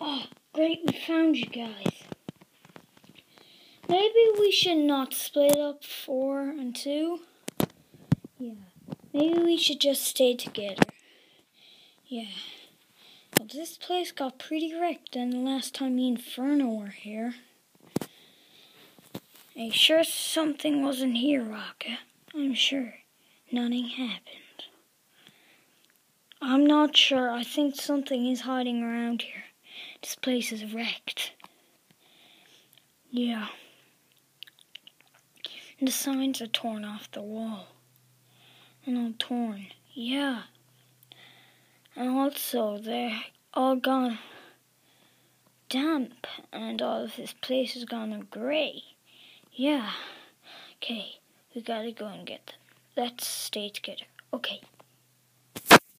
Oh, great, we found you guys. Maybe we should not split up four and two. Yeah, maybe we should just stay together. Yeah. Well, this place got pretty wrecked than the last time me and Inferno were here. Are sure something wasn't here, Rocket? I'm sure. Nothing happened. I'm not sure. I think something is hiding around here. This place is wrecked. Yeah. And the signs are torn off the wall. And all torn. Yeah. And also, they're all gone damp. And all of this place has gone grey. Yeah. Okay. We gotta go and get them. Let's stay together. Okay.